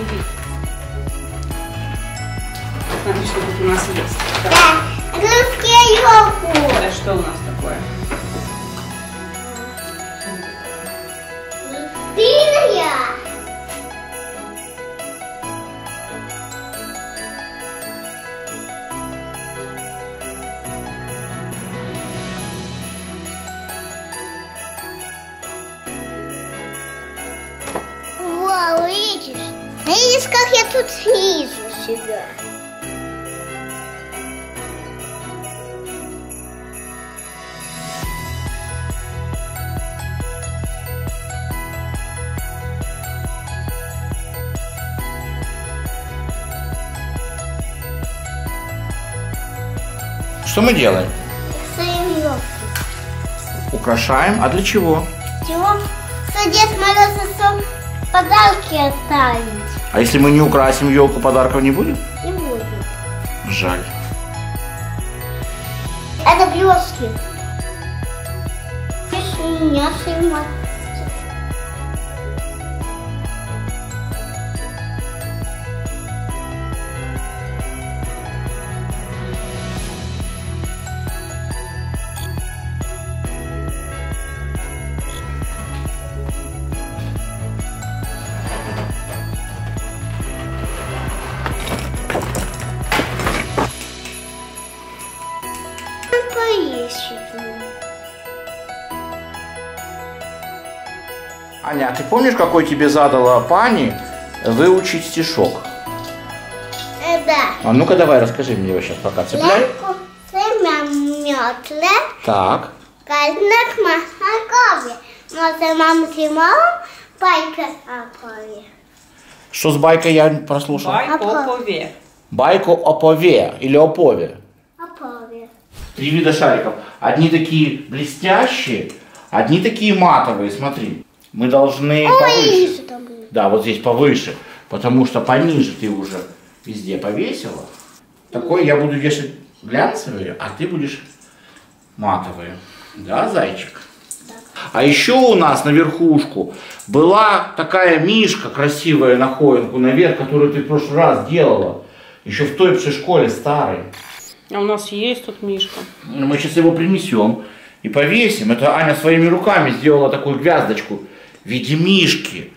Иди. Смотри, что тут у нас есть. Так, Да. Русские елку. это что у нас такое? Тут вижу себя? Что мы делаем? Украшаем. А для чего? Чего? Что Дед Мороз подарки оставить? А если мы не украсим елку, подарков не будет? Не будет. Жаль. Это блестки. Если меня снимать. Поищет. Аня, а ты помнишь, какой тебе задала пани выучить стишок? Э, да. А ну-ка давай, расскажи мне его сейчас пока. Цепляй. Так. казнак махакове. Може, мам зимала, пайка апове. Что с байкой я прослушал? Байку о пове или о пове. Апове. Три вида шариков. Одни такие блестящие, одни такие матовые. Смотри. Мы должны Ой, повыше. Да, вот здесь повыше. Потому что пониже ты уже везде повесила. Такой я буду вешать глянцевые, а ты будешь матовые. Да, зайчик? А еще у нас на верхушку была такая мишка красивая на хоинку наверх, которую ты в прошлый раз делала. Еще в той же школе старой. А у нас есть тут Мишка. Мы сейчас его принесем и повесим. Это Аня своими руками сделала такую гвяздочку в виде мишки.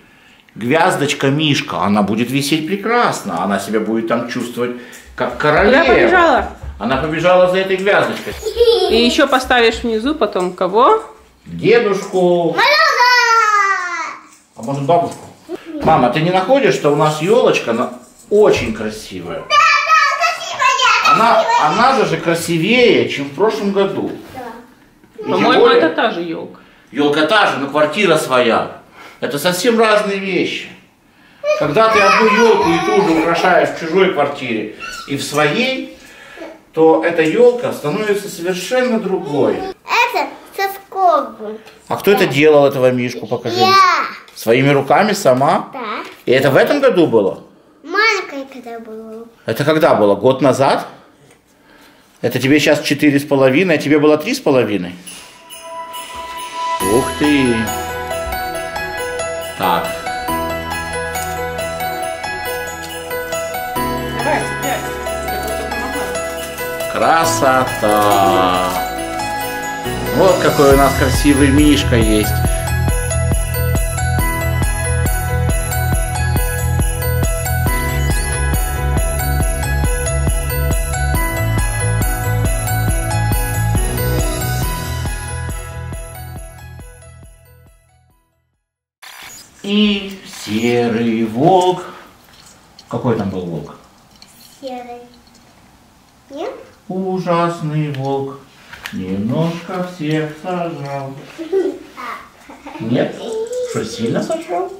Гвяздочка Мишка, она будет висеть прекрасно, она себя будет там чувствовать как королева. Куда побежала? Она побежала за этой гвяздочкой. И еще поставишь внизу потом кого? Дедушку, Мороза! а может бабушку. Мама, ты не находишь, что у нас елочка, она очень красивая? Да, красивая! Она, она же же красивее, чем в прошлом году. Тем По-моему, более- это та же елка. Елка та же, но квартира своя. Это совсем разные вещи. Когда ты одну елку и ту же украшаешь в чужой квартире и в своей, то эта елка становится совершенно другой. Это со скобом. А кто это делал, этого Мишку, покажи? Я. Своими руками сама? Да. И это в этом году было? Маленькая когда была. Это когда было? Год назад? Это тебе сейчас четыре с половиной, а тебе было три с половиной? Ух ты! Так, красота! Вот какой у нас красивый Мишка есть. И серый волк. Какой там был волк? Серый. Нет? Ужасный волк. Немножко всех сожрал. Нет? Что, сильно сожрал?